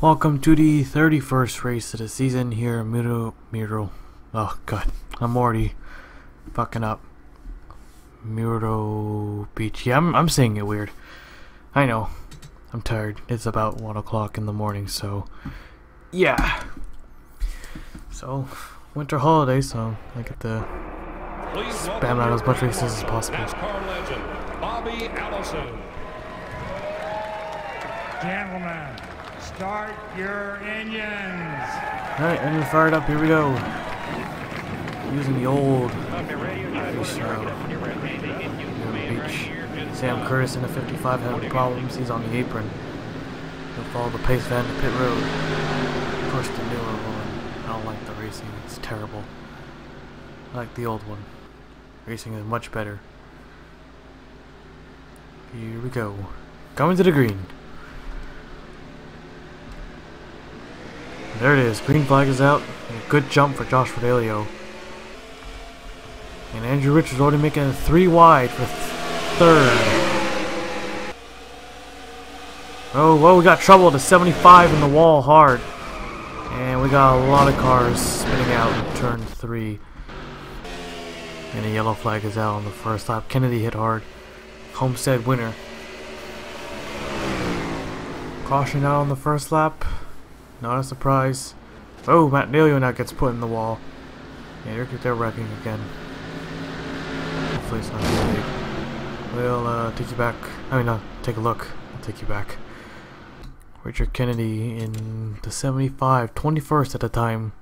Welcome to the 31st race of the season here in Miro, Miro. Oh god, I'm already fucking up. Miro Beach. Yeah, I'm, I'm saying it weird. I know. I'm tired. It's about 1 o'clock in the morning, so... Yeah. So, winter holiday, so I get to spam out as much races as possible. NASCAR legend, Bobby Allison. Gentlemen, start your engines. Alright, engine fired up, here we go. Using the old. Sam Curtis in the 55 having problems, he's on the apron. He'll follow the pace van to pit road. Push the newer one. I don't like the racing, it's terrible. I like the old one. Racing is much better. Here we go. Coming to the green. There it is. Green flag is out. Good jump for Josh Fidelio. And Andrew Richards already making a three wide for th third. Oh, well, we got trouble to 75 in the wall hard. And we got a lot of cars spinning out in turn three. And a yellow flag is out on the first lap. Kennedy hit hard. Homestead winner. Caution out on the first lap. Not a surprise. Oh, Matt Nealio now gets put in the wall. Yeah, they're, wrecking again. Hopefully it's not too late. We'll uh, take you back. I mean, no, take a look. I'll take you back. Richard Kennedy in the 75, 21st at the time.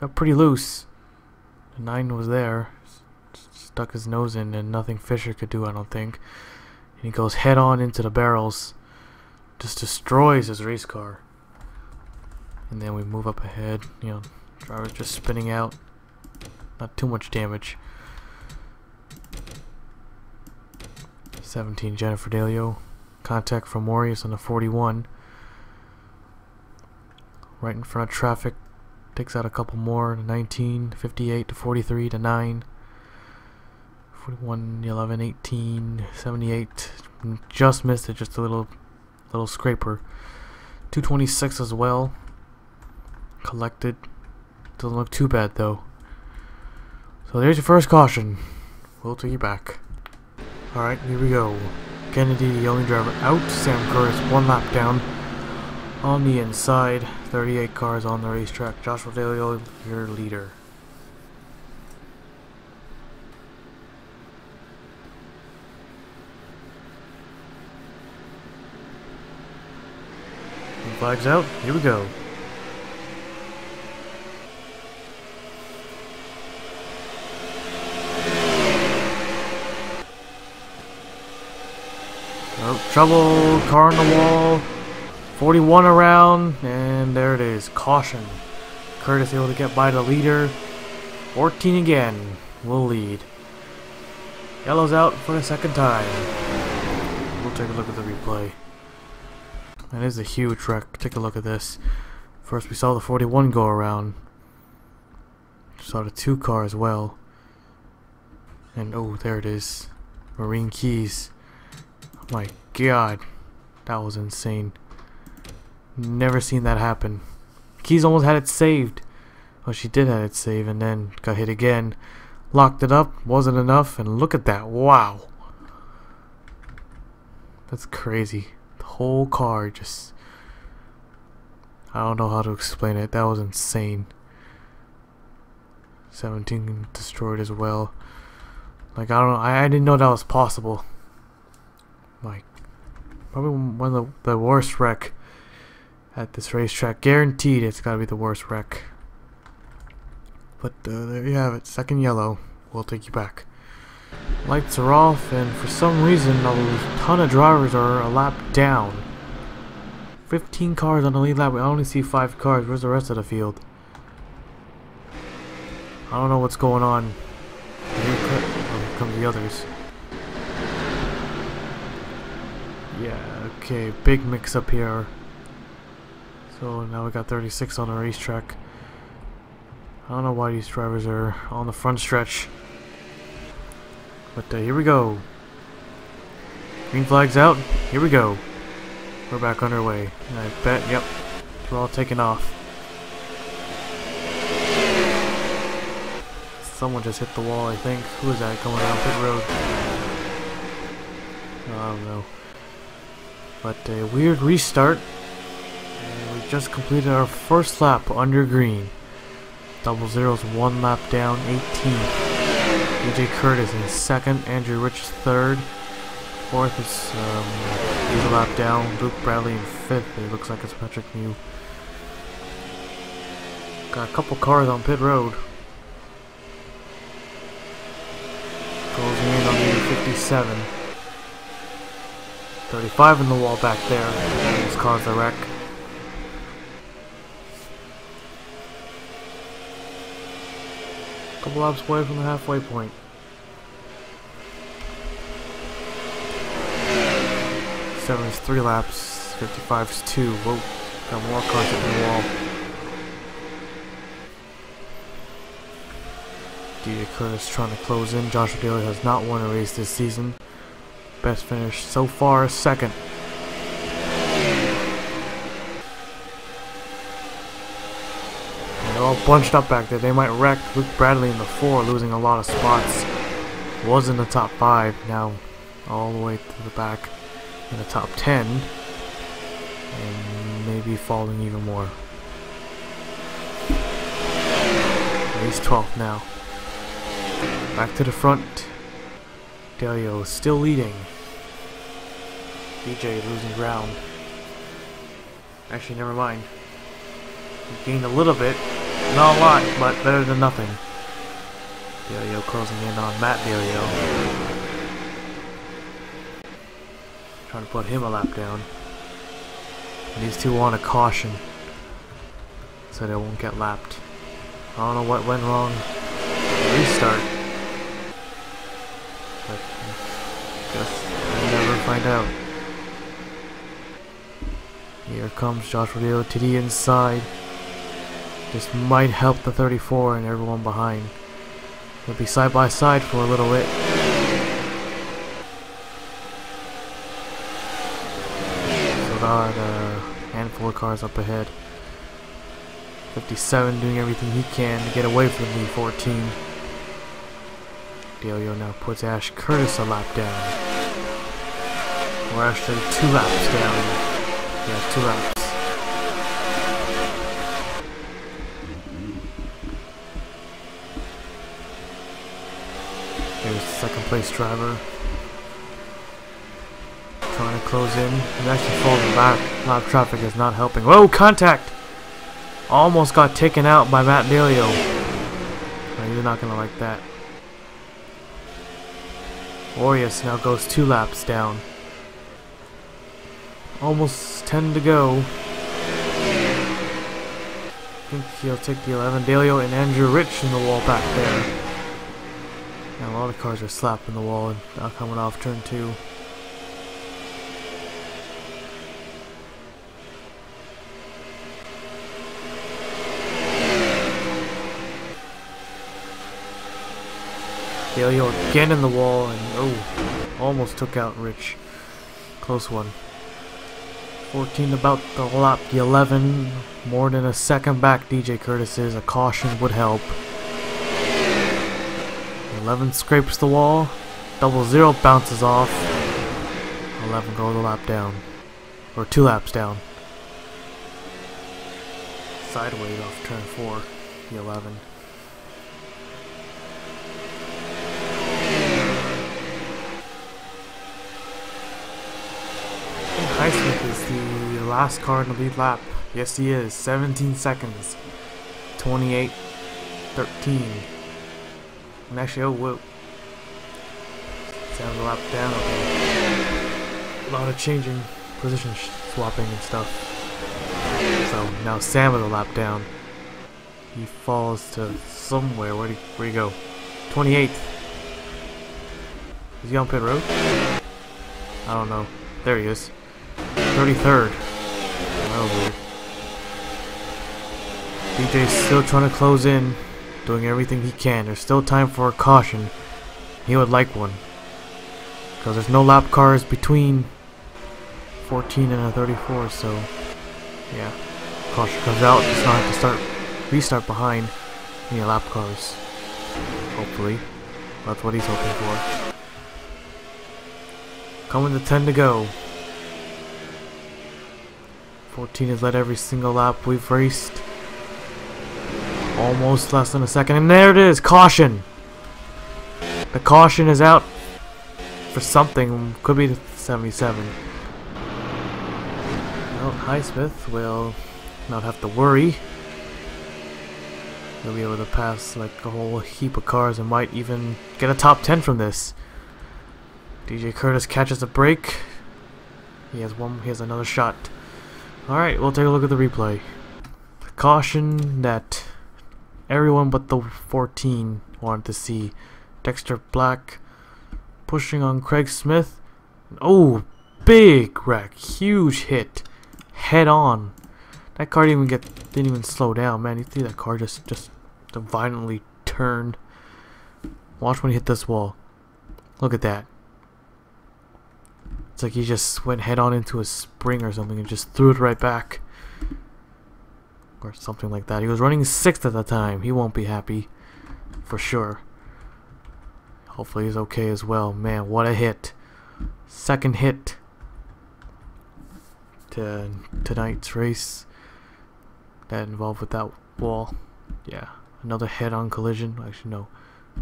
Got pretty loose. The 9 was there. Stuck his nose in and nothing Fisher could do, I don't think. And he goes head on into the barrels just destroys his race car. And then we move up ahead, you know, driver's just spinning out. Not too much damage. 17 Jennifer Delio. Contact from Warriors on the 41. Right in front of traffic. Takes out a couple more. 19, 58 to 43 to 9. 41, 11, 18, 78. Just missed it, just a little little scraper. 226 as well. Collected. Doesn't look too bad though. So there's your first caution. We'll take you back. Alright, here we go. Kennedy, the only driver out. Sam Curtis, one lap down. On the inside, 38 cars on the racetrack. Joshua Dalio, your leader. Flags out. Here we go. Oh, trouble. Car on the wall. 41 around. And there it is. Caution. Curtis able to get by the leader. 14 again. We'll lead. Yellow's out for the second time. We'll take a look at the replay. That is a huge wreck. Take a look at this. First we saw the 41 go around. Saw the 2 car as well. And oh, there it is. Marine Keys. My god. That was insane. Never seen that happen. Keys almost had it saved. Well, she did have it saved and then got hit again. Locked it up. Wasn't enough. And look at that. Wow. That's crazy whole car just I don't know how to explain it. That was insane. 17 destroyed as well. Like I don't know. I, I didn't know that was possible. Like probably one of the, the worst wreck at this racetrack. Guaranteed it's got to be the worst wreck. But uh, there you have it. Second yellow. We'll take you back. Lights are off, and for some reason, a ton of drivers are a lap down. 15 cars on the lead lap. We only see 5 cars. Where's the rest of the field? I don't know what's going on. Here, oh, the others. Yeah, okay. Big mix up here. So now we got 36 on the racetrack. I don't know why these drivers are on the front stretch. But uh, here we go. Green flag's out. Here we go. we're back underway. I bet, yep, we're all taking off. Someone just hit the wall, I think. Who is that going down pit road? I don't know. But a weird restart. And we just completed our first lap under green. Double zeros one lap down, 18. AJ Curtis in second, Andrew Rich third. Fourth is um, he's a lap down. Luke Bradley in fifth. It looks like it's Patrick Mew. Got a couple cars on pit road. Closing in on the 57. 35 in the wall back there. This caused a wreck. Couple laps away from the halfway point. Seven is three laps. 55 is two. Whoa, got more cars hitting the wall. DJ Curtis trying to close in. Joshua Daly has not won a race this season. Best finish so far, second. They're all bunched up back there. They might wreck Luke Bradley in the four, losing a lot of spots. Was in the top five, now all the way to the back in the top ten. And maybe falling even more. He's 12th now. Back to the front. Delio still leading. DJ losing ground. Actually, never mind. He gained a little bit. Not a lot, but better than nothing. Delio closing in on Matt Delio. Trying to put him a lap down. And these two want a caution. So they won't get lapped. I don't know what went wrong. Restart. But guess we'll never find out. Here comes Josh Rodeo to the inside. This might help the 34 and everyone behind. They'll be side by side for a little bit. So got a handful of cars up ahead. 57 doing everything he can to get away from the 14. Delio now puts Ash Curtis a lap down. Or actually two laps down. Yeah, two laps. There's the second place driver. Trying to close in. He's actually falling back. Lap traffic is not helping. Whoa, contact! Almost got taken out by Matt Delio. Oh, you're not gonna like that. Orius now goes two laps down. Almost 10 to go. I think he'll take the 11. Delio and Andrew Rich in the wall back there. And a lot of cars are slapping the wall and now coming off turn two. Delio again in the wall and oh, almost took out Rich. Close one. 14 about the lap, the 11, more than a second back DJ Curtis is, a caution would help. 11 scrapes the wall, double zero bounces off, 11 goes a lap down, or two laps down. Sideways off turn 4, the 11. Highsmith is the last car in the lead lap. Yes, he is. 17 seconds. 28, 13. Actually, oh, whoa. Sounds a lap down. A lot of changing, position swapping and stuff. So now Sam is a lap down. He falls to somewhere. Where'd he, where'd he go? 28th. Is he on pit road? I don't know. There he is. 33rd. Oh, DJ's still trying to close in, doing everything he can. There's still time for a caution. He would like one. Because there's no lap cars between 14 and a 34, so yeah. Caution comes out, does not have to start restart behind any lap cars. Hopefully. That's what he's hoping for. Coming to 10 to go. 14 has led every single lap we've raced. Almost less than a second, and there it is! Caution! The caution is out for something. Could be 77. Well, Highsmith will not have to worry. He'll be able to pass like a whole heap of cars and might even get a top 10 from this. DJ Curtis catches a break. He has one. He has another shot. All right, we'll take a look at the replay. caution that everyone but the 14 wanted to see. Dexter Black pushing on Craig Smith. Oh, big wreck, huge hit, head on. That car didn't even get, didn't even slow down, man. You see that car just, just violently turned. Watch when he hit this wall. Look at that. It's like he just went head on into a spring or something and just threw it right back. Or something like that. He was running sixth at the time. He won't be happy. For sure. Hopefully he's okay as well. Man, what a hit. Second hit to tonight's race that involved with that wall. Yeah, another head-on collision. Actually, no.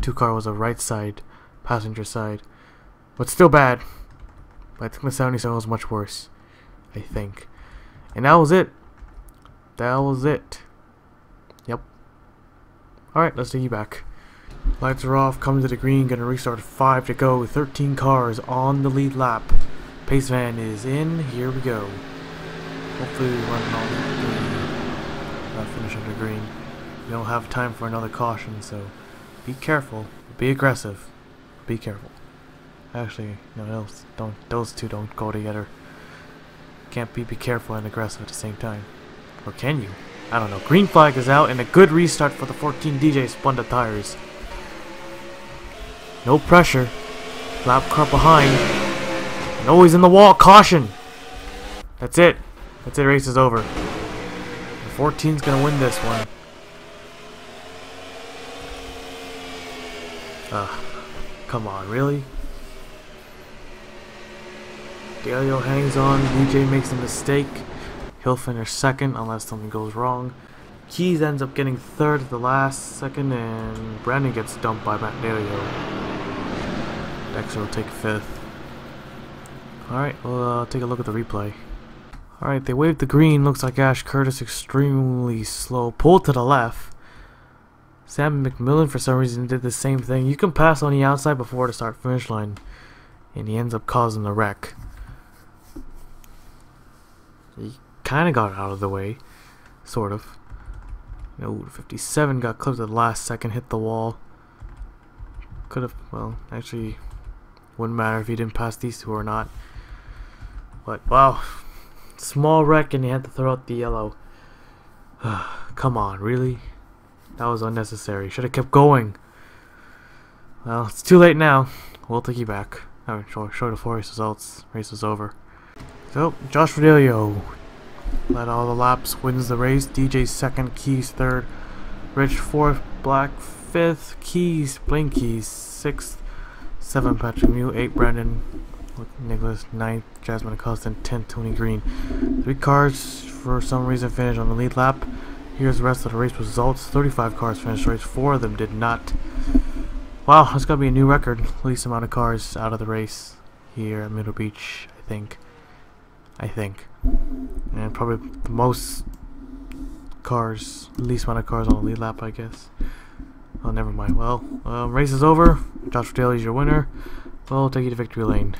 Two car was a right side, passenger side. But still bad. But I think the 77 was much worse. I think. And that was it. That was it. Yep. Alright, let's take you back. Lights are off, coming to the green, gonna restart 5 to go, 13 cars on the lead lap. Pace van is in, here we go. Hopefully we run all the uh, finish under green. We don't have time for another caution, so be careful, be aggressive, be careful. Actually, no, those, don't, those two don't go together. Can't be be careful and aggressive at the same time. Or can you? I don't know. Green flag is out and a good restart for the 14 DJ the tires. No pressure. Lap car behind. And always in the wall. Caution! That's it. That's it. Race is over. The 14's gonna win this one. Ugh. Come on, really? Delio hangs on. DJ makes a mistake. He'll finish second unless something goes wrong. Keys ends up getting third at the last second, and Brandon gets dumped by Matt Delio. Dexter will take fifth. Alright, we'll uh, take a look at the replay. Alright, they waved the green. Looks like Ash Curtis extremely slow. Pulled to the left. Sam McMillan, for some reason, did the same thing. You can pass on the outside before the start finish line. And he ends up causing the wreck. Kind of got out of the way. Sort of. No, 57 got clipped at the last second, hit the wall. Could have, well, actually, wouldn't matter if he didn't pass these two or not. But, wow. Small wreck and he had to throw out the yellow. Come on, really? That was unnecessary. Should have kept going. Well, it's too late now. We'll take you back. I mean, the four race results. Race is over. So, Josh Fidelio led all the laps, wins the race. DJ second, Keys third, Rich fourth, Black fifth, Keys, Blaine Keys sixth, 7 Patrick Mew, 8 Brandon Nicholas, ninth Jasmine Acosta, 10th Tony Green. Three cars for some reason finished on the lead lap. Here's the rest of the race results. 35 cars finished race, 4 of them did not. Wow, going to be a new record. Least amount of cars out of the race here at Middle Beach, I think. I think. And probably the most cars, least amount of cars on the lead lap, I guess. Oh, never mind. Well, uh, race is over. Josh Daly is your winner. We'll take you to victory lane.